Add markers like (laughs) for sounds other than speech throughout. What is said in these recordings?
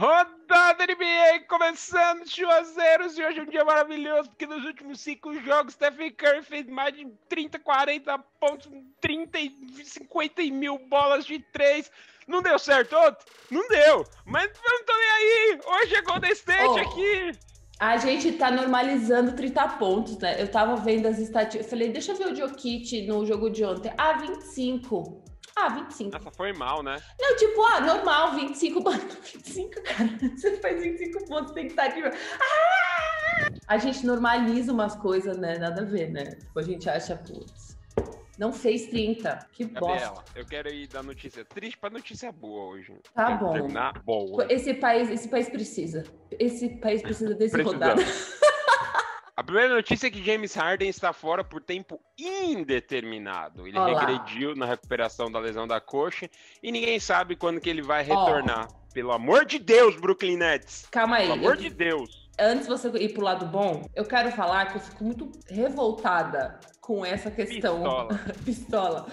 Rodada NBA começando, Juazeiros, e hoje é um dia maravilhoso, porque nos últimos cinco jogos, Stephen Curry fez mais de 30, 40 pontos, 30, 50 mil bolas de três. Não deu certo outro? Não deu, mas eu não tô nem aí. Hoje é Golden State oh. aqui. A gente tá normalizando 30 pontos, né? Eu tava vendo as estatísticas. Falei, deixa eu ver o Jokic no jogo de ontem. Ah, 25. Ah, 25. Nossa, foi mal, né? Não, tipo, ah, normal, 25. Mano, 25, cara. Você faz 25 pontos, tem que estar tipo. Ah! A gente normaliza umas coisas, né? Nada a ver, né? Tipo, a gente acha, putz. Não fez 30. Que Gabriela, bosta. eu quero ir da notícia triste pra notícia boa hoje. Tá quero bom. Terminar boa. Esse país, esse país precisa. Esse país precisa desse rodada. (laughs) A primeira notícia é que James Harden está fora por tempo indeterminado. Ele Olá. regrediu na recuperação da lesão da coxa e ninguém sabe quando que ele vai retornar. Oh. Pelo amor de Deus, Brooklyn Nets. Calma aí. Pelo amor eu... de Deus. Antes de você ir pro lado bom, eu quero falar que eu fico muito revoltada com essa questão. Pistola. (laughs) Pistola.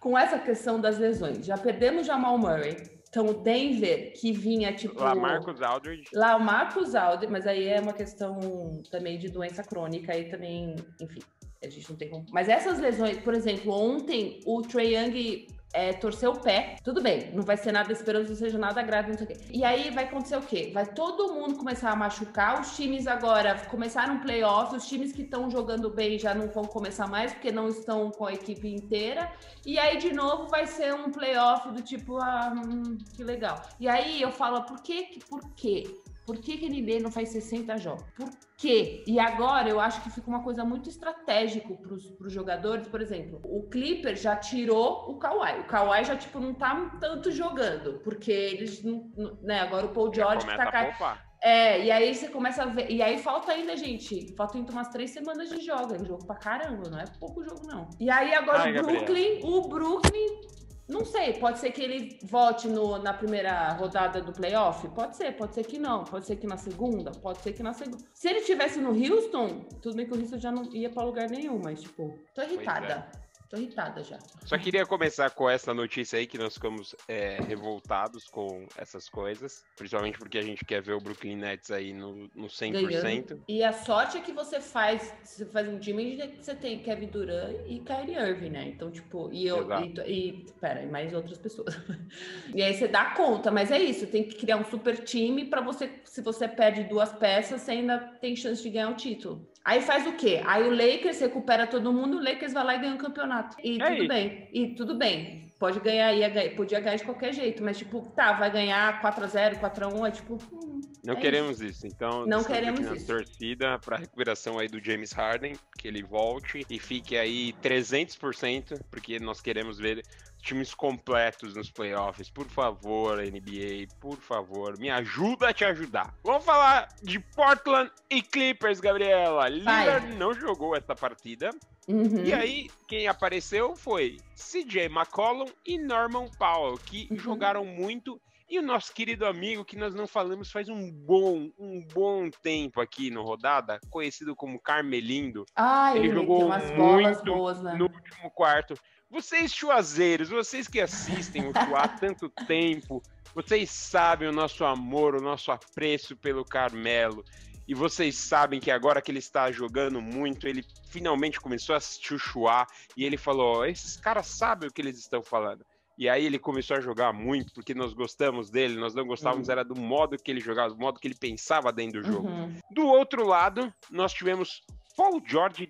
Com essa questão das lesões. Já perdemos Jamal Murray. Então, o Denver, que vinha tipo. Lá, Marcos Aldridge. Lá, o Marcos Aldridge, mas aí é uma questão também de doença crônica, aí também, enfim, a gente não tem como. Mas essas lesões, por exemplo, ontem o Trae Young é, torcer o pé, tudo bem, não vai ser nada, esperando que seja nada grave, não sei o quê. E aí vai acontecer o quê? Vai todo mundo começar a machucar, os times agora começaram playoff, os times que estão jogando bem já não vão começar mais, porque não estão com a equipe inteira, e aí de novo vai ser um playoff do tipo, ah, hum, que legal. E aí eu falo, por que, por quê? Por que, que a NBA não faz 60 jogos? Por quê? E agora eu acho que fica uma coisa muito estratégica para os jogadores. Por exemplo, o Clipper já tirou o Kawhi. O Kawhi já, tipo, não tá tanto jogando, porque eles não. Né, agora o Paul George que tá caindo. É, e aí você começa a ver. E aí falta ainda, gente. Falta ainda umas três semanas de jogo. É jogo pra caramba, não é pouco jogo, não. E aí agora Ai, o Brooklyn, Gabriel. o Brooklyn não sei, pode ser que ele volte no, na primeira rodada do playoff? Pode ser, pode ser que não. Pode ser que na segunda, pode ser que na segunda. Se ele tivesse no Houston, tudo bem que o Houston já não ia para lugar nenhum, mas, tipo, tô irritada. Tô irritada já. Só queria começar com essa notícia aí, que nós ficamos é, revoltados com essas coisas. Principalmente porque a gente quer ver o Brooklyn Nets aí no, no 100%. Ganhando. E a sorte é que você faz, você faz um time você tem Kevin Durant e Kyrie Irving, né? Então, tipo, e eu. E, e, pera, e mais outras pessoas. (laughs) e aí você dá conta, mas é isso, tem que criar um super time para você, se você perde duas peças, você ainda tem chance de ganhar o título. Aí faz o quê? Aí o Lakers recupera todo mundo, o Lakers vai lá e ganha o campeonato. E é tudo isso. bem. E tudo bem. Pode ganhar, ia, podia ganhar de qualquer jeito, mas tipo, tá, vai ganhar 4x0, 4x1, é tipo. Hum, não é queremos isso. isso. Então, não queremos isso. torcida para recuperação aí do James Harden, que ele volte e fique aí 300%, porque nós queremos ver times completos nos playoffs. Por favor, NBA, por favor, me ajuda a te ajudar. Vamos falar de Portland e Clippers, Gabriela. Lillard não jogou essa partida. Uhum. E aí, quem apareceu foi CJ McCollum e Norman Powell, que uhum. jogaram muito. E o nosso querido amigo, que nós não falamos faz um bom, um bom tempo aqui no Rodada, conhecido como Carmelindo. Ah, ele, ele jogou muito boas, né? no último quarto. Vocês chuazeiros, vocês que assistem o Chua há (laughs) tanto tempo, vocês sabem o nosso amor, o nosso apreço pelo Carmelo. E vocês sabem que agora que ele está jogando muito, ele finalmente começou a assistir o Chua e ele falou: esses caras sabem o que eles estão falando. E aí ele começou a jogar muito, porque nós gostamos dele, nós não gostávamos, uhum. era do modo que ele jogava, do modo que ele pensava dentro do jogo. Uhum. Do outro lado, nós tivemos Paul George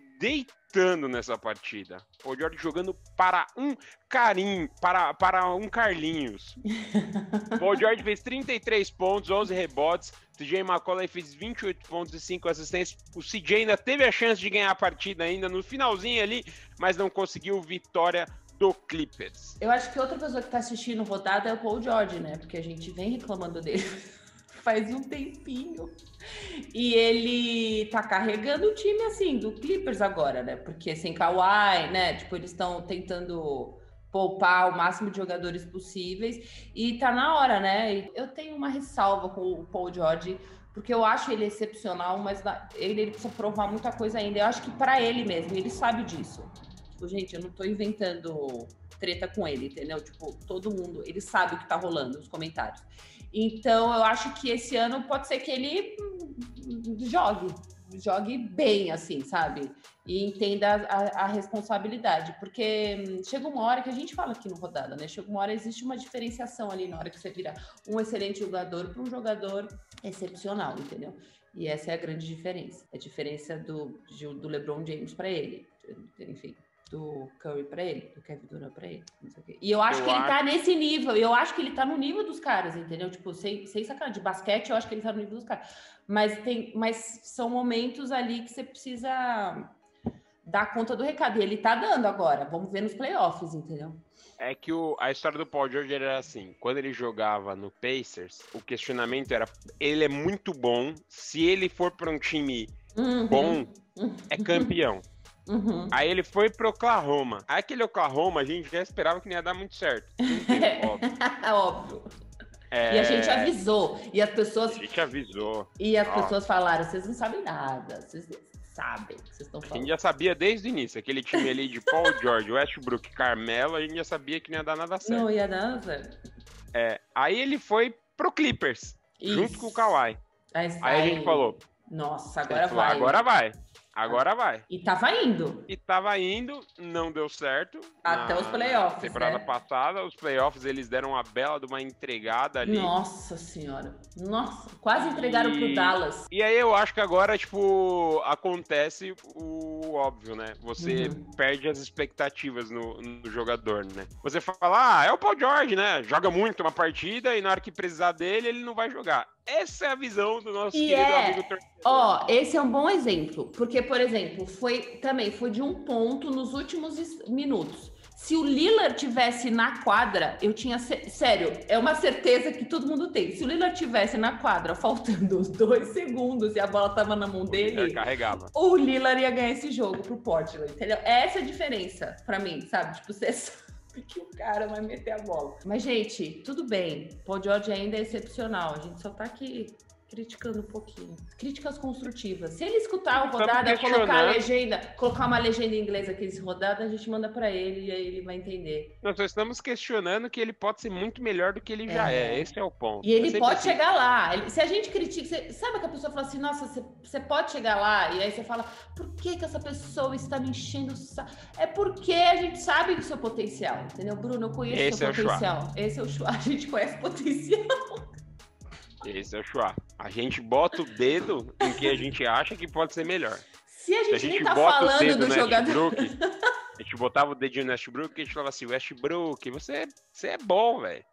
deitando nessa partida. Paul George jogando para um carinho, para, para um Carlinhos. (laughs) Paul George fez 33 pontos, 11 rebotes. CJ McCollum fez 28 pontos e 5 assistências. O CJ ainda teve a chance de ganhar a partida ainda no finalzinho ali, mas não conseguiu vitória do Clippers. Eu acho que outra pessoa que tá assistindo rodada é o Paul George, né? Porque a gente vem reclamando dele (laughs) faz um tempinho. E ele tá carregando o time assim do Clippers agora, né? Porque sem Kawhi, né? Tipo, eles estão tentando poupar o máximo de jogadores possíveis e tá na hora, né? Eu tenho uma ressalva com o Paul George, porque eu acho ele excepcional, mas ele, ele precisa provar muita coisa ainda. Eu acho que para ele mesmo, ele sabe disso. Tipo, gente, eu não tô inventando treta com ele, entendeu? Tipo, todo mundo, ele sabe o que tá rolando nos comentários. Então, eu acho que esse ano pode ser que ele jogue, jogue bem, assim, sabe? E entenda a, a, responsabilidade, porque hum, chega uma hora que a gente fala aqui no rodada, né? Chega uma hora existe uma diferenciação ali na hora que você vira um excelente jogador para um jogador excepcional, entendeu? E essa é a grande diferença. A diferença do, do LeBron James para ele. Enfim, do Curry para ele, do Kevin Durant para ele. E eu acho eu que ele tá nesse nível. Eu acho que ele tá no nível dos caras, entendeu? Tipo, sem, sem sacanagem. De basquete, eu acho que ele tá no nível dos caras. Mas, tem, mas são momentos ali que você precisa dar conta do recado. E ele tá dando agora. Vamos ver nos playoffs, entendeu? É que o, a história do Paul George era assim: quando ele jogava no Pacers, o questionamento era: ele é muito bom, se ele for para um time uhum. bom, é campeão. Uhum. Aí ele foi pro Oklahoma. Aí aquele Oklahoma, a gente já esperava que não ia dar muito certo. (laughs) óbvio. óbvio. É... E a gente avisou. E as pessoas. A gente avisou. E as pessoas falaram: vocês não sabem nada. Vocês sabem o que vocês estão falando. A gente já sabia desde o início. Aquele time ali de Paul (laughs) George, Westbrook, Carmelo, a gente já sabia que não ia dar nada certo. Não ia dar nada certo. É, aí ele foi pro Clippers, Isso. junto com o Kawhi. Aí, aí a gente falou. Nossa, agora vai. Agora vai. Agora vai. E tava indo. E tava indo, não deu certo. Até os playoffs. temporada né? passada, os playoffs eles deram uma bela de uma entregada ali. Nossa senhora. Nossa, quase entregaram e... pro Dallas. E aí eu acho que agora, tipo, acontece o óbvio, né? Você uhum. perde as expectativas no, no, jogador, né? Você fala, ah, é o Paul George, né? Joga muito uma partida e na hora que precisar dele, ele não vai jogar. Essa é a visão do nosso e querido é... amigo torcedor. Ó, esse é um bom exemplo, porque, por exemplo, foi também foi de um ponto nos últimos minutos. Se o Lillard tivesse na quadra, eu tinha. Sério, é uma certeza que todo mundo tem. Se o Lillard tivesse na quadra, faltando os dois segundos e a bola tava na mão dele, carregava. o Lillard ia ganhar esse jogo pro Portland, entendeu? Essa é a diferença para mim, sabe? Tipo, você (laughs) que o cara vai meter a bola. Mas, gente, tudo bem. George ainda é excepcional. A gente só tá aqui criticando um pouquinho. Críticas construtivas. Se ele escutar o rodada, colocar a legenda, colocar uma legenda em inglês aqui nesse rodada, a gente manda para ele e aí ele vai entender. Nós só estamos questionando que ele pode ser muito melhor do que ele já é. é. Esse é o ponto. E ele pode assim. chegar lá. Se a gente critica, você, sabe que a pessoa fala assim, nossa, você, você, pode chegar lá, e aí você fala, por que, que essa pessoa está me enchendo o saco? É porque a gente sabe do seu potencial, entendeu? Bruno, eu conheço o seu é potencial. O Esse é o Chua. (laughs) A gente conhece o potencial. Esse é o Chua. A gente bota o dedo em que a gente acha que pode ser melhor. Se a gente, Se a gente nem tá falando do jogador. a gente botava o dedinho no Westbrook e a gente falava assim: Westbrook, você, você é bom, velho.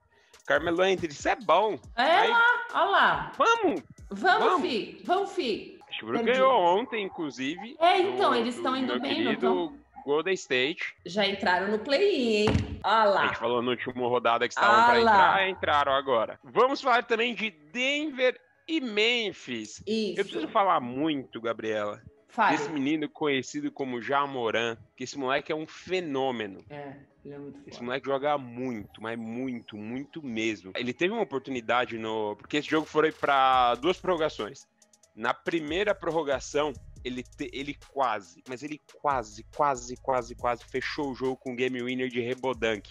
Carmelo Anthony, você é bom. É Aí, lá, olha lá. Vamos! Vamos, vamos. fi. Vamos, fi. Westbrook ganhou ontem, inclusive. É, então, eles estão indo bem, não estão? Golden State. Já entraram no play-in, hein? Olha lá. A gente falou no último rodada que estavam para entrar, entraram agora. Vamos falar também de Denver e Memphis. Isso. Eu preciso falar muito, Gabriela. Fale. Desse menino conhecido como Jamoran, que esse moleque é um fenômeno. É, ele é muito. Esse moleque joga muito, mas muito, muito mesmo. Ele teve uma oportunidade no. Porque esse jogo foi para duas prorrogações. Na primeira prorrogação, ele, te, ele quase, mas ele quase, quase, quase, quase fechou o jogo com o game winner de Rebodank.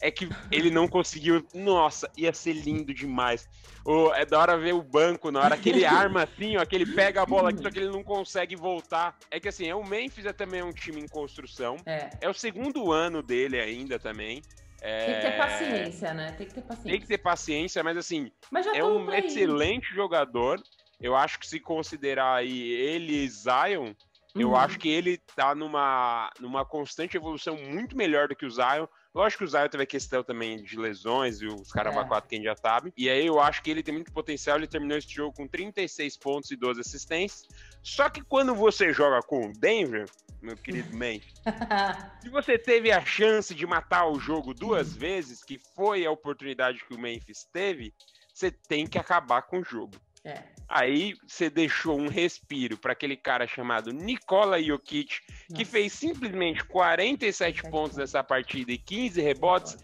É que ele não conseguiu. Nossa, ia ser lindo demais. Oh, é da hora ver o banco, na hora que ele arma assim, ó, que ele pega a bola aqui, só que ele não consegue voltar. É que assim, é, o Memphis é também um time em construção. É. é o segundo ano dele ainda também. É... Tem que ter paciência, né? Tem que ter paciência. Tem que ter paciência, mas assim, mas é um excelente jogador. Eu acho que se considerar aí ele e Zion, uhum. eu acho que ele tá numa, numa constante evolução muito melhor do que o Zion. Lógico que o Zion teve a questão também de lesões e os caras é. quatro quem já sabe. E aí eu acho que ele tem muito potencial. Ele terminou esse jogo com 36 pontos e 12 assistências. Só que quando você joga com o Denver, meu querido man, (laughs) se você teve a chance de matar o jogo duas vezes, que foi a oportunidade que o Memphis teve, você tem que acabar com o jogo. É. Aí você deixou um respiro para aquele cara chamado Nikola Jokic, Nossa. que fez simplesmente 47 pontos nessa partida e 15 rebotes.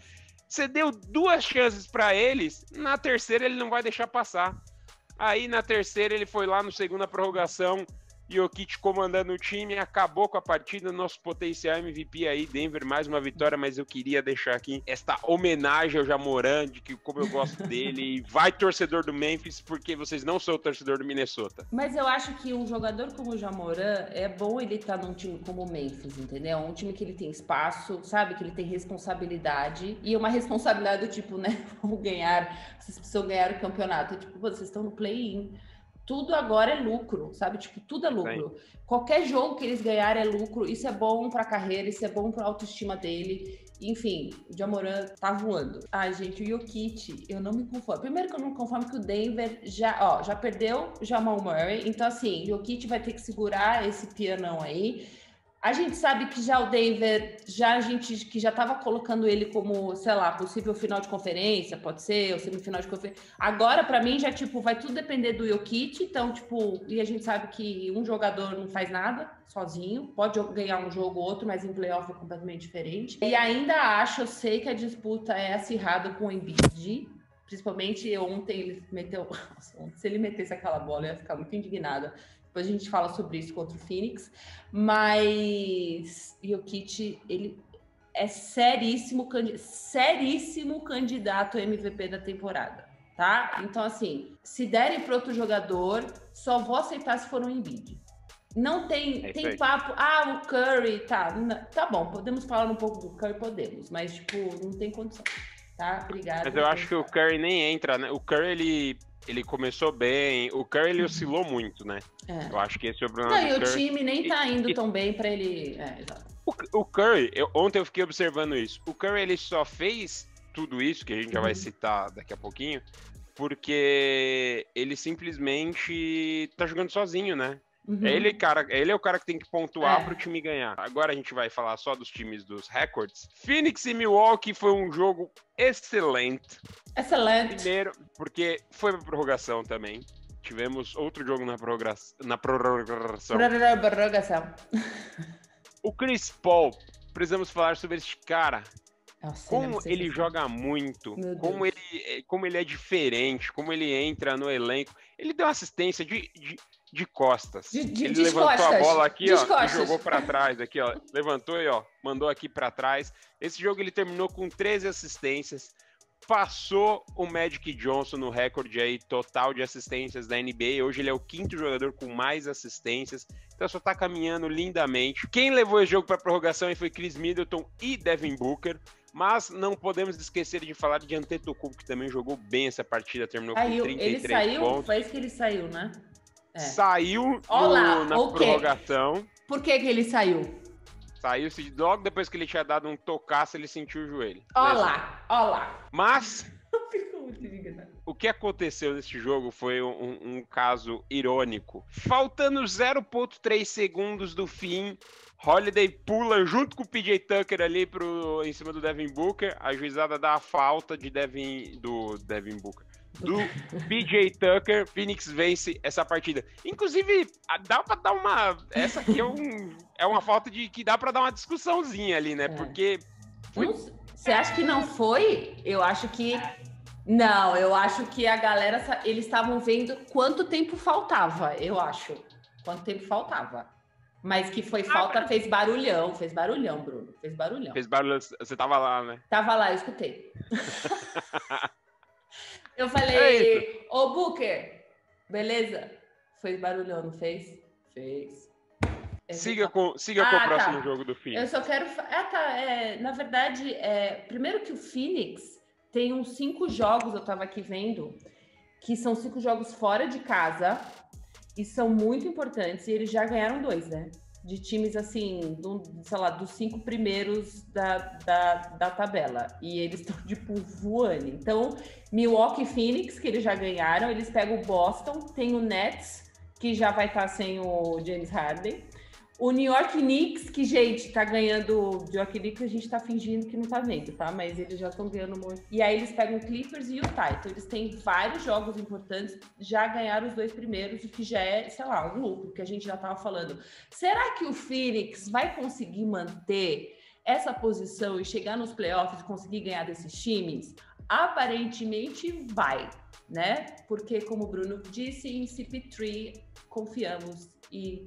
Você deu duas chances para eles, na terceira ele não vai deixar passar. Aí na terceira ele foi lá no segunda prorrogação, Jokic comandando o time, acabou com a partida, nosso potencial MVP aí, Denver, mais uma vitória, mas eu queria deixar aqui esta homenagem ao Jamoran, de que como eu gosto dele, vai torcedor do Memphis, porque vocês não são o torcedor do Minnesota. Mas eu acho que um jogador como o Jamoran, é bom ele estar tá num time como o Memphis, entendeu? Um time que ele tem espaço, sabe? Que ele tem responsabilidade, e uma responsabilidade do tipo, né, (laughs) vamos ganhar, vocês precisam ganhar o campeonato, tipo, vocês estão no play-in tudo agora é lucro, sabe? Tipo, tudo é lucro. Qualquer jogo que eles ganharem é lucro. Isso é bom para a carreira, isso é bom para a autoestima dele. Enfim, o Jamoran tá voando. Ai, gente, o Jokic, eu não me conformo. Primeiro que eu não me conformo que o Denver já, ó, já perdeu o Jamal Murray. Então, assim, o Jokic vai ter que segurar esse pianão aí. A gente sabe que já o Denver, já a gente que já estava colocando ele como, sei lá, possível final de conferência, pode ser, ou semifinal de conferência. Agora, para mim, já, tipo, vai tudo depender do Jokic. Então, tipo, e a gente sabe que um jogador não faz nada sozinho. Pode ganhar um jogo ou outro, mas em playoff é completamente diferente. E ainda acho, eu sei que a disputa é acirrada com o Embiid. Principalmente ontem ele meteu. (laughs) se ele metesse aquela bola, eu ia ficar muito indignada depois a gente fala sobre isso contra o Phoenix. Mas Jokic, ele é seríssimo, seríssimo candidato a MVP da temporada, tá? Então, assim, se derem para outro jogador, só vou aceitar se for um Embiid. Não tem, é tem papo, ah, o Curry, tá, tá bom, podemos falar um pouco do Curry, podemos, mas, tipo, não tem condição, tá? Obrigada. Mas eu acho que o Curry nem entra, né? O Curry, ele ele começou bem. O Curry ele uhum. oscilou muito, né? É. Eu acho que esse é o problema. Não, e o Curry. time nem tá indo e, tão bem para ele. É, o, o, Curry, eu, ontem eu fiquei observando isso. O Curry ele só fez tudo isso, que a gente já vai uhum. citar daqui a pouquinho, porque ele simplesmente tá jogando sozinho, né? Uhum. Ele, cara, ele é o cara que tem que pontuar é. para o time ganhar. Agora a gente vai falar só dos times dos records. Phoenix e Milwaukee foi um jogo excelente. Excelente. Primeiro, porque foi pra prorrogação também. Tivemos outro jogo na, prorrogação. Na prorrogação. prorrogação. (laughs) o Chris Paul, precisamos falar sobre este cara. Nossa, como ele joga muito, como ele, como ele é diferente, como ele entra no elenco. Ele deu assistência de, de de costas. De, de, ele levantou costas. a bola aqui, ó, e jogou para trás aqui, ó. Levantou e ó, mandou aqui para trás. Esse jogo ele terminou com 13 assistências. Passou o Magic Johnson no recorde aí total de assistências da NBA. Hoje ele é o quinto jogador com mais assistências. Então só tá caminhando lindamente. Quem levou esse jogo para prorrogação foi Chris Middleton e Devin Booker. Mas não podemos esquecer de falar de Antetokounmpo, que também jogou bem essa partida, terminou saiu, com 33 ele saiu, pontos. Foi isso que ele saiu, né? É. Saiu Olá, no, na okay. prorrogação. Por que, que ele saiu? Saiu logo depois que ele tinha dado um tocaço, ele sentiu o joelho. Olá, olá. Mas (laughs) o que aconteceu nesse jogo foi um, um, caso irônico. Faltando 0.3 segundos do fim, Holiday pula junto com o PJ Tucker ali pro, em cima do Devin Booker. A juizada dá a falta de Devin, do Devin Booker do PJ Tucker, Phoenix vence essa partida. Inclusive, dá pra dar uma. Essa aqui é, um, é uma falta de que dá pra dar uma discussãozinha ali, né? É. Porque. Você acha que não foi? Eu acho que. Não, eu acho que a galera. Eles estavam vendo quanto tempo faltava, eu acho. Quanto tempo faltava. Mas que foi falta, ah, fez barulhão, fez barulhão, Bruno. Fez barulhão. Fez barulhão, você tava lá, né? Tava lá, eu escutei. (laughs) Eu falei, é ô Booker, beleza? Fez barulhão, não fez? Fez. siga com, siga ah, com o próximo tá. jogo do Phoenix. Eu só quero. Ah, tá. É, na verdade, é, primeiro que o Phoenix tem uns cinco jogos, eu tava aqui vendo, que são cinco jogos fora de casa e são muito importantes. E eles já ganharam dois, né? De times assim, do, sei lá, dos cinco primeiros da, da, da tabela. E eles estão, (laughs) tipo, voando. Então, Milwaukee Phoenix, que eles já ganharam, eles pegam o Boston, tem o Nets, que já vai estar sem o James Harden. O New York Knicks, que, gente, tá ganhando. New York Knicks a gente tá fingindo que não tá vendo, tá? Mas eles já estão ganhando muito. E aí eles pegam Clippers e o Utah. Então eles têm vários jogos importantes, já ganharam os dois primeiros, o que já é, sei lá, um lucro, que a gente já tava falando. Será que o Phoenix vai conseguir manter essa posição e chegar nos playoffs e conseguir ganhar desses times? Aparentemente vai, né? Porque, como o Bruno disse, em CP3 confiamos e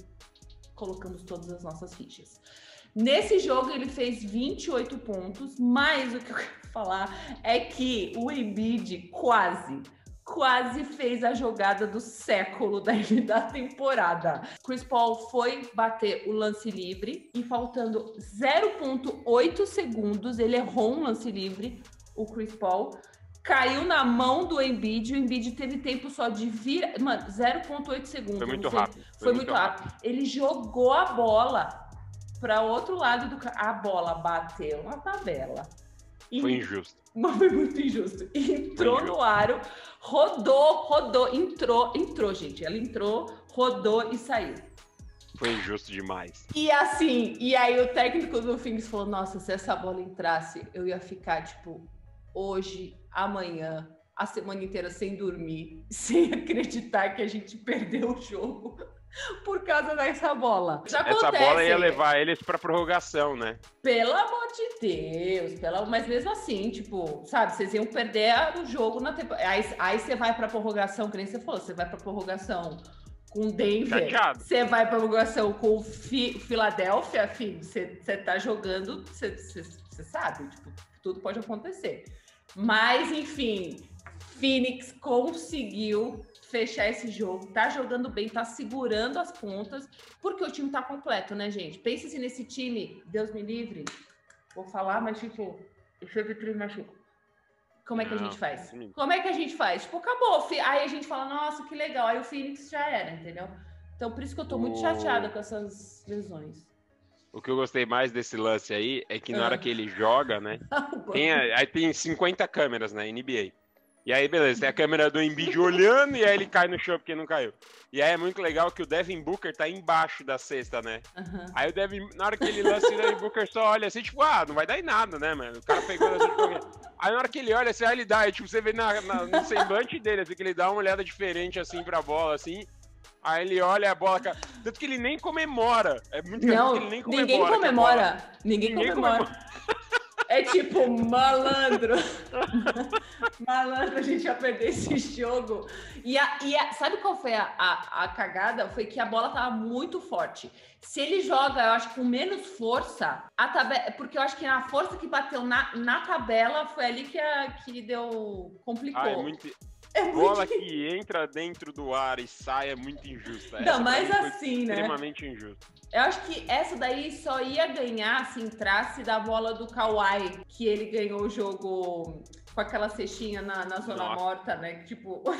colocamos todas as nossas fichas. Nesse jogo ele fez 28 pontos, mas o que eu (laughs) quero falar é que o Embiid quase, quase fez a jogada do século da, (laughs) da temporada. Chris Paul foi bater o lance livre e faltando 0,8 segundos, ele errou um lance livre, o Chris Paul caiu na mão do Embiid, o Embiid teve tempo só de vir, mano, 0.8 segundos. Foi muito rápido. Foi, foi muito, muito rápido. rápido. Ele jogou a bola para outro lado do a bola bateu na tabela. E... Foi injusto. (laughs) Mas foi muito injusto. Entrou no aro, rodou, rodou, entrou, entrou, gente. Ela entrou, rodou e saiu. Foi injusto demais. E assim, e aí o técnico do Fins falou: Nossa, se essa bola entrasse, eu ia ficar tipo, hoje, amanhã, a semana inteira sem dormir, (laughs) sem acreditar que a gente perdeu o jogo (laughs) por causa dessa bola. Já Essa acontece. bola ia levar eles para prorrogação, né? Pelo amor de Deus, pela... mas mesmo assim, tipo, sabe, vocês iam perder o jogo na temporada. Aí, aí você vai para prorrogação, que nem você falou, você vai para prorrogação com Denver, você vai para prorrogação com o Fi... Filadélfia, filho, você, você tá jogando, você, você, você sabe, tipo, tudo pode acontecer. Mas, enfim, Phoenix conseguiu fechar esse jogo, tá jogando bem, tá segurando as pontas, porque o time tá completo, né, gente? Pense se nesse time, Deus me livre, vou falar, mas tipo, o Chevitri machuca. Como é que a gente faz? Como é que a gente faz? Tipo, acabou. Aí a gente fala, nossa, que legal. Aí o Phoenix já era, entendeu? Então, por isso que eu tô muito chateada com essas lesões. O que eu gostei mais desse lance aí é que na hora ah. que ele joga, né? (laughs) tem, aí tem 50 câmeras na NBA. E aí, beleza, tem a câmera do Embiid olhando e aí ele cai no chão porque não caiu. E aí é muito legal que o Devin Booker tá embaixo da cesta, né? Uhum. Aí o Devin, na hora que ele lança, o Devin Booker só olha assim, tipo, ah, não vai dar em nada, né, mano? O cara pegou assim, tipo, Aí na hora que ele olha, assim, aí ele dá, tipo, você vê na, na, no semblante dele, assim, que ele dá uma olhada diferente, assim, pra bola, assim. Aí ele olha a bola, cara. Tanto que ele nem comemora. É muito não, que ele nem comemora. Ninguém comemora. Ninguém, ninguém comemora. comemora. É tipo, malandro. (laughs) malandro, a gente ia perder esse jogo. E, a, e a, sabe qual foi a, a, a, cagada? Foi que a bola tava muito forte. Se ele joga, eu acho, com menos força, a tabela. Porque eu acho que a força que bateu na, na tabela foi ali que, a, que deu. complicou. Ah, é muito é bola que entra dentro do ar e sai é muito injusta. Não, mas assim, né? Extremamente injusta. Eu acho que essa daí só ia ganhar se entrasse da bola do Kawhi, que ele ganhou o jogo com aquela cestinha na, na zona Nossa. morta, né? Tipo. (laughs)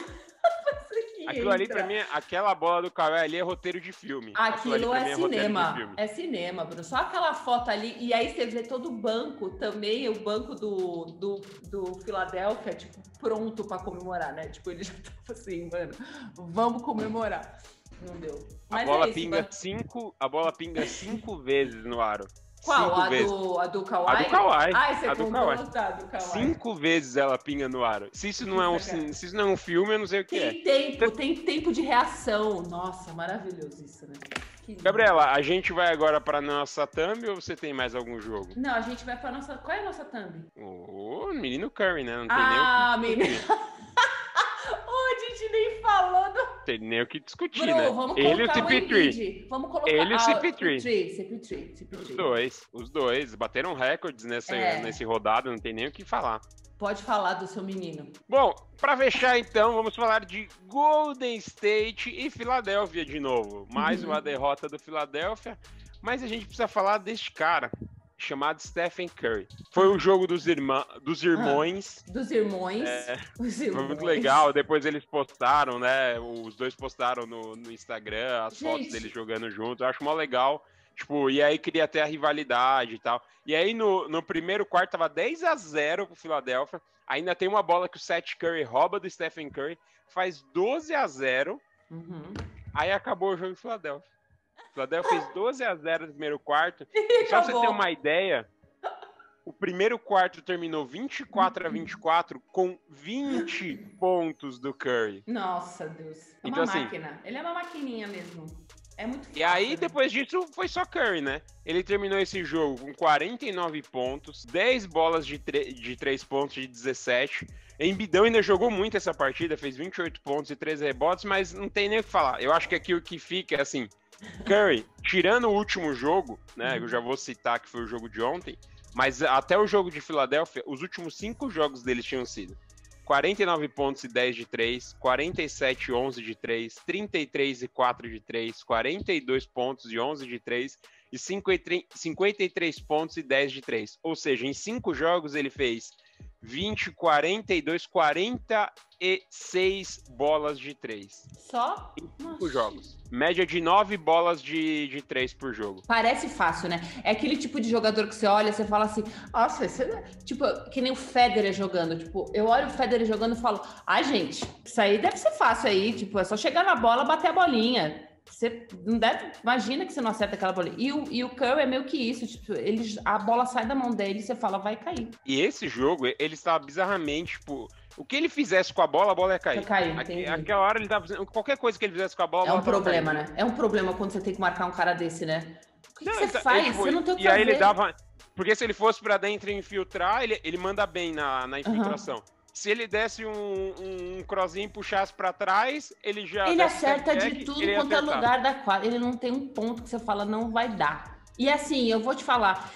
Aquilo ali pra mim, aquela bola do Kawhi ali é roteiro de filme. Aquilo, é, é, cinema. É, é, cinema, Bruno. Só aquela foto ali, e aí você vê todo o banco também, o banco do, do, do Filadélfia, tipo, pronto pra comemorar, né? Tipo, ele já (laughs) tava assim, mano, vamos comemorar. Não deu. Mas a bola é pinga cinco, a bola pinga cinco vezes no aro. Qual? A do, a do Kawhi? A do Kawhi. Ah, você a do Kawhi. Tá, do Kawhi. Cinco vezes ela pinga no aro. Se isso não é um, se isso não é um filme, eu não sei o que tem é. Tem tempo, tem tempo de reação. Nossa, maravilhoso isso, né? Gabriela, a gente vai agora para nossa thumb ou você tem mais algum jogo? Não, a gente vai para nossa. Qual é a nossa thumb? O menino Curry, né? Não tem ah, nem o que menino. oh, a gente nem falou do. Tem nem o que discutir, Bru, né? Vamos Ele e o CP3. Vamos colocar Ele e o CP3. CP3, CP3. Os dois, os dois. Bateram recordes nessa, é. nesse rodado, não tem nem o que falar. Pode falar do seu menino. Bom, para fechar então, vamos falar de Golden State e Filadélfia de novo. Mais uhum. uma derrota do Filadélfia, mas a gente precisa falar deste cara chamado Stephen Curry. Foi o jogo dos, irmã, dos irmãos. Ah, dos irmãos. É, (laughs) Foi muito legal. Depois eles postaram, né? Os dois postaram no, no Instagram as gente. fotos deles jogando junto. Eu acho mó legal. Tipo, e aí queria ter a rivalidade e tal. E aí no, no primeiro quarto tava 10 a 0 pro Philadelphia. Ainda tem uma bola que o Seth Curry rouba do Stephen Curry, faz 12 a 0. Uhum. Aí acabou o jogo do Philadelphia. O Philadelphia fez 12 a 0 no primeiro quarto. (laughs) Só pra você ter uma ideia, o primeiro quarto terminou 24 a 24 com 20 pontos do Curry. Nossa, Deus. É uma então, máquina. Assim, Ele é uma maquininha mesmo. É muito fácil, E aí, né? depois disso, foi só Curry, né? Ele terminou esse jogo com 49 pontos, 10 bolas de, de 3 pontos de 17. Embidão ainda jogou muito essa partida, fez 28 pontos e 13 rebotes, mas não tem nem o que falar. Eu acho que aqui o que fica é assim: Curry, tirando o último jogo, né? Eu já vou citar que foi o jogo de ontem, mas até o jogo de Filadélfia, os últimos cinco jogos deles tinham sido 49 pontos e 10 de 3, 47 e 11 de 3, 33 e 4 de 3, 42 pontos e 11 de 3 e 53 pontos e 10 de 3. Ou seja, em cinco jogos ele fez 20, 42, 46 bolas de 3. Só? Em 5 jogos. Média de 9 bolas de, de 3 por jogo. Parece fácil, né? É aquele tipo de jogador que você olha, você fala assim, nossa, esse é... tipo, que nem o Federer jogando. Tipo, eu olho o Federer jogando e falo, ah, gente, isso aí deve ser fácil aí. Tipo, é só chegar na bola, bater a bolinha. Você não deve. Imagina que você não acerta aquela bola. E o, e o Curry é meio que isso. Tipo, ele, a bola sai da mão dele e você fala, vai cair. E esse jogo, ele estava bizarramente, tipo. O que ele fizesse com a bola, a bola ia cair. Ia cair Aqui, aquela hora ele tava fazendo. Qualquer coisa que ele fizesse com a bola. É um problema, né? É um problema quando você tem que marcar um cara desse, né? O que, não, que você faz? Ele você não tem o que E aí ele dava. Porque se ele fosse pra dentro e infiltrar, ele, ele manda bem na, na infiltração. Uhum se ele desse um, um, um crossinho e puxasse para trás, ele já. Ele acerta de tudo quanto é lugar da quadra. Ele não tem um ponto que você fala, não vai dar. E assim, eu vou te falar: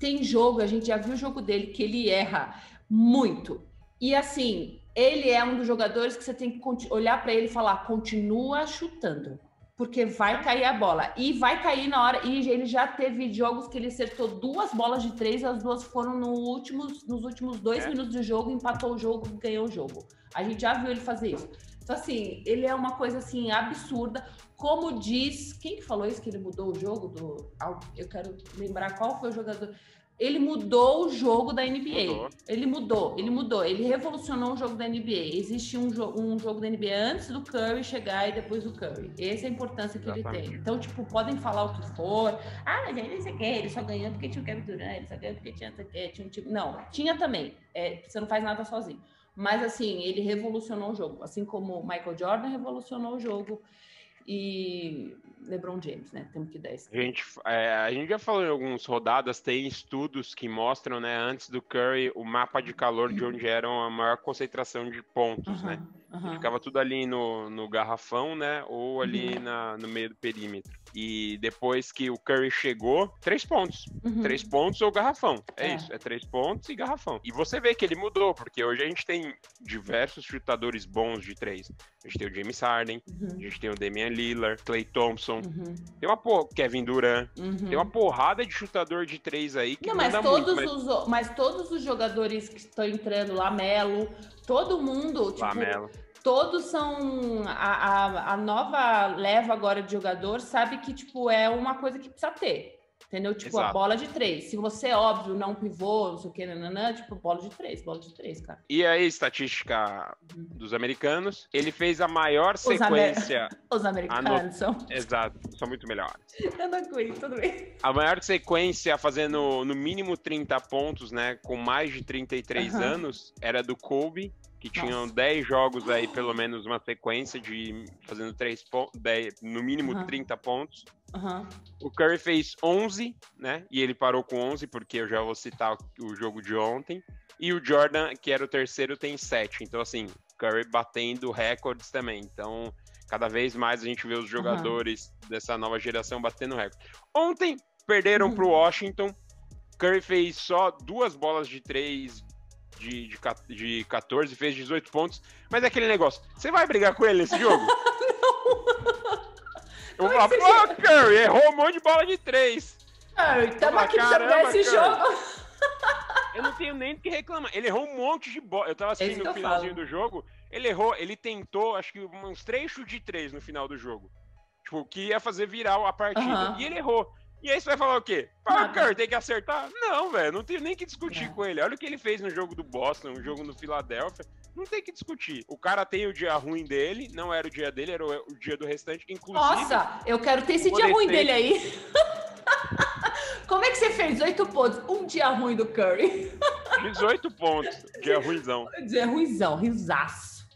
tem jogo, a gente já viu o jogo dele, que ele erra muito. E assim, ele é um dos jogadores que você tem que olhar para ele e falar: continua chutando porque vai cair a bola. E vai cair na hora. E ele já teve jogos que ele acertou duas bolas de três, as duas foram no últimos, nos últimos dois é. minutos do jogo, empatou o jogo, ganhou o jogo. A gente já viu ele fazer isso. Então, assim, ele é uma coisa assim absurda. Como diz. Quem que falou isso que ele mudou o jogo do. Eu quero lembrar qual foi o jogador ele mudou o jogo da NBA. Mudou. Ele mudou, ele mudou, ele revolucionou o jogo da NBA. Existe um, jo um jogo da NBA antes do Curry chegar e depois do Curry. Essa é a importância que Exatamente. ele tem. Então, tipo, podem falar o que for. Ah, mas ele, não ele só ganhou porque tinha o Kevin Durant, ele só ganhou porque tinha, tinha um time. Não, tinha também. É, você não faz nada sozinho. Mas, assim, ele revolucionou o jogo. Assim como Michael Jordan revolucionou o jogo e LeBron James, né? Temos que dar isso. A gente, é, a gente já falou em algumas rodadas, tem estudos que mostram, né, antes do Curry, o mapa de calor de onde era a maior concentração de pontos, né? Uhum. Ficava tudo ali no, no garrafão, né? Ou ali uhum. na, no meio do perímetro. E depois que o Curry chegou, três pontos. Uhum. Três pontos ou garrafão. É, é, isso, é três pontos e garrafão. E você vê que ele mudou, porque hoje a gente tem diversos chutadores bons de três. A gente tem o James Harden, uhum. a gente tem o Damian Lillard, Clay Thompson, uhum. tem uma por... Kevin Durant, uhum. tem uma porrada de chutador de três aí que Não, mas todos muito, mas... Os, mas todos os jogadores que estão entrando, Lamelo, todo mundo, tipo, Lamelo todos são a, a, a, nova leva agora de jogador sabe que tipo é uma coisa que precisa ter entendeu? Tipo Exato. a bola de três. Se você óbvio não pivô não sei o que nananã, tipo bola de três bola de três cara. E aí estatística dos americanos ele fez a maior sequência os, amer... (laughs) os americanos são exato são muito melhores. (laughs) Eu não aguento, tudo bem. A maior sequência fazendo no mínimo 30 pontos né com mais de 33 uhum. anos era do Kobe que tinham Nossa. 10 jogos aí, pelo menos uma sequência de fazendo 3 pontos, no mínimo uhum. 30 pontos. Uhum. O Curry fez 11, né? E ele parou com 11, porque eu já vou citar o jogo de ontem. E o Jordan, que era o terceiro, tem 7. Então, assim, Curry batendo recordes também. Então, cada vez mais a gente vê os jogadores uhum. dessa nova geração batendo recorde. Ontem, perderam uhum. para o Washington. Curry fez só duas bolas de três de, de, de 14, fez 18 pontos. Mas é aquele negócio, você vai brigar com ele nesse jogo? (laughs) Eu vou falar, pô, Curry, errou um monte de bola de 3. Estamos aqui pra esse jogo. Eu não tenho nem o que reclamar. Ele errou um monte de bola. Eu tava assistindo no finalzinho do jogo. Ele errou, ele tentou, acho que uns três chutes de três no final do jogo. Tipo, que ia fazer virar a partida. Uhum. E ele errou. E aí você vai falar o quê? Parker, tem que acertar? Não, velho, não tem nem que discutir com ele. Olha o que ele fez no jogo do Boston, no jogo no Philadelphia. Não tem que discutir. O cara tem o dia ruim dele, não era o dia dele, era o, dia do restante. Inclusive. Nossa, eu quero ter esse dia ruim dele aí. (laughs) Como é que você fez? Oito pontos. Um dia ruim do Curry. 18 pontos. Dia ruimzão. (laughs) Dia ruimzão, risaço.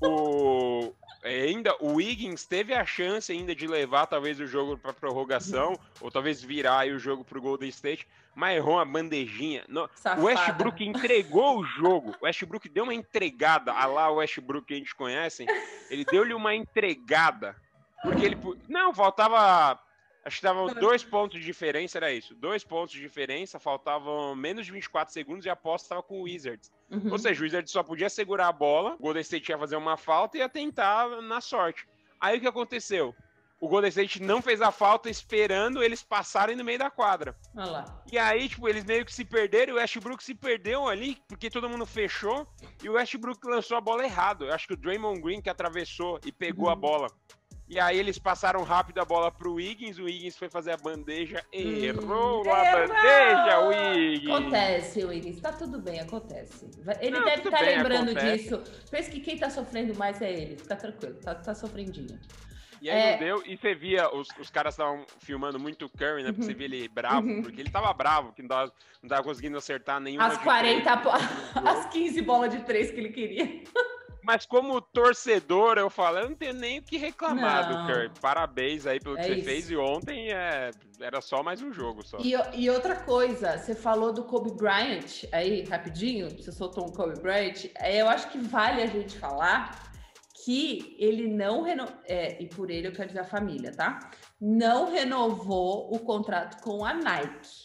O, ainda o Wiggins teve a chance ainda de levar talvez o jogo para prorrogação ou talvez virar o jogo para o Golden State, mas errou uma bandejinha. No, o Westbrook entregou o jogo. O Westbrook deu uma entregada, a lá o Westbrook que a gente conhece, ele deu-lhe uma entregada porque ele não faltava Acho que estavam dois pontos de diferença, era isso. Dois pontos de diferença, faltavam menos de 24 segundos e a aposta estava com o Wizards. Uhum. Ou seja, o Wizards só podia segurar a bola, o Golden State ia fazer uma falta e ia tentar na sorte. Aí o que aconteceu? O Golden State não fez a falta esperando eles passarem no meio da quadra. E aí, tipo, eles meio que se perderam e o Westbrook se perdeu ali, porque todo mundo fechou e o Westbrook lançou a bola errado. Eu acho que o Draymond Green que atravessou e pegou uhum. a bola. E aí eles passaram rápido a bola pro Wiggins, o Wiggins foi fazer a bandeja, e errou hum, a errou! bandeja, Wiggins. Acontece, Wiggins, tá tudo bem, acontece. Ele não, deve estar tá lembrando acontece. disso. Pensa que quem tá sofrendo mais é ele, fica tranquilo, tá, tá sofrendinho. E aí é... não deu, e você via, os, os caras estavam filmando muito o Curry, né? Porque você uhum. via ele bravo, uhum. porque ele tava bravo, que não tava, não tava conseguindo acertar nenhuma. As 40, (laughs) as 15 bolas de três que ele queria. Mas como torcedor, eu falo, eu não tenho nem o que reclamar não. do Curry. Parabéns aí pelo que é você isso. fez. E ontem é, era só mais um jogo só. E, e, outra coisa, você falou do Kobe Bryant aí, rapidinho, você soltou um Kobe Bryant. É, eu acho que vale a gente falar que ele não renovou, é, e por ele eu quero dizer a família, tá? Não renovou o contrato com a Nike.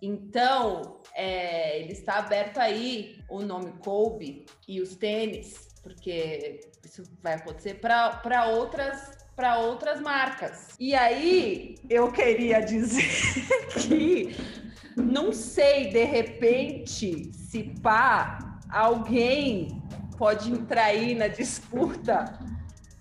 Então, é, ele está aberto aí o nome Kobe e os tênis porque isso vai acontecer para outras para outras marcas. E aí eu queria dizer (laughs) que não sei, de repente, se pá, alguém pode entrar aí na disputa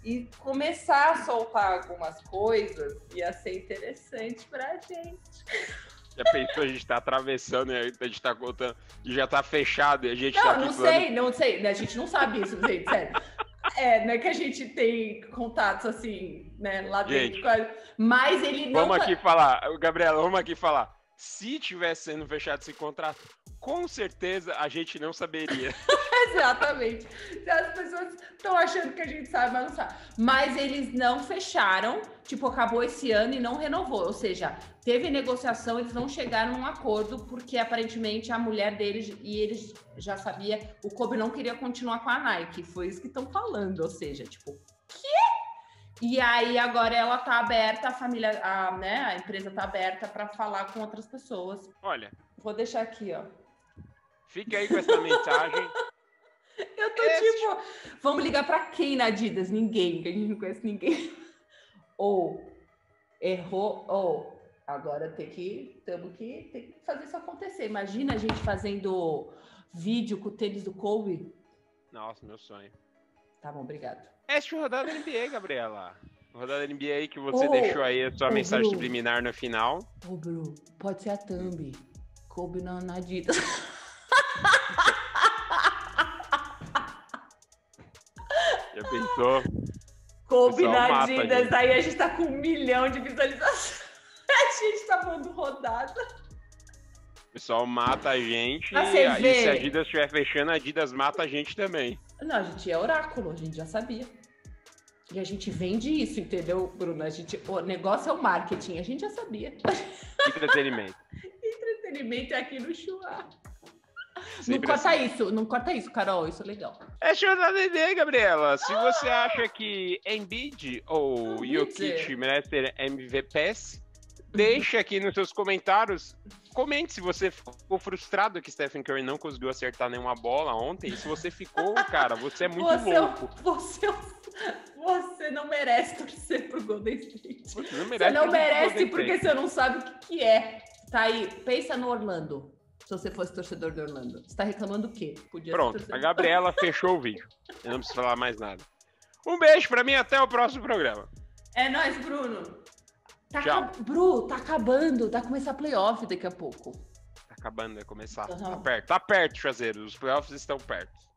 e começar a soltar algumas coisas, ia ser interessante para a gente. (laughs) Já pensou, a gente tá atravessando e a gente tá contando e já tá fechado e a gente não, tá Não, não sei, não sei. A gente não sabe isso, gente, sério. É, não é que a gente tem contatos assim, né, lá dentro. Gente, mas ele não. Vamos aqui falar, Gabriela, vamos aqui falar. Se tivesse sendo fechado esse contrato, com certeza a gente não saberia. (laughs) Exatamente. As pessoas estão achando que a gente sabe, mas não sabe. Mas eles não fecharam, tipo, acabou esse ano e não renovou. Ou seja, teve negociação, eles não chegaram num acordo, porque aparentemente a mulher deles, e eles já sabia, o Kobe não queria continuar com a Nike. Foi isso que estão falando. Ou seja, tipo, quê? E aí agora ela tá aberta, a família, a, né, a empresa tá aberta para falar com outras pessoas. Olha. Vou deixar aqui, ó. Fique aí com essa mensagem. (laughs) Eu tô tipo, vamos ligar para quem na Adidas? Ninguém, que a gente não conhece ninguém. (laughs) Ou errou, ou agora tem que, temos que, tem que fazer isso acontecer. Imagina a gente fazendo vídeo com o tênis do Kobe. Nossa, meu sonho. Tá bom, obrigado. Esta rodada da NBA, Gabriela. Rodada da NBA que você oh, deixou aí a sua oh, mensagem Bru. subliminar no final. Ô, oh, Bru, pode ser a Thumb. Kobe na, na Adidas. (laughs) pensou? Adidas, aí a gente tá com um milhão de visualizações. (laughs) A gente tá falando rodada. O pessoal mata a gente ah, e, e se a Adidas estiver fechando, a Adidas mata a gente também. Não, a gente é oráculo, a gente já sabia. E a gente vende isso, entendeu, Bruno? A gente, o negócio é o marketing, a gente já sabia. Entretenimento. (laughs) Entretenimento é aqui no Não corta assim. isso, não corta isso, Carol, isso é legal. É jornada ideia, Gabriela. Se você acha que Embiid ou Jokic merece ter MVPs, deixa aqui nos seus comentários. Comente se você ficou frustrado que Stephen Curry não conseguiu acertar nenhuma bola ontem. Se você ficou, (laughs) cara, você é muito você, é louco. Você, você não merece torcer pro Golden State. Você não merece, você não merece porque você não sabe o que, que é. Tá aí, pensa no Orlando se você fosse torcedor do Orlando? Você tá reclamando o quê? Podia Pronto, a Gabriela fechou o vídeo. Eu não preciso falar mais nada. Um beijo pra mim, até o próximo programa. É nóis, Bruno. Tá Tchau. Bru, tá acabando, tá começar playoff daqui a pouco. Tá acabando, vai começar. Uhum. Tá perto, tá perto, Chazeiro. Os playoffs estão perto.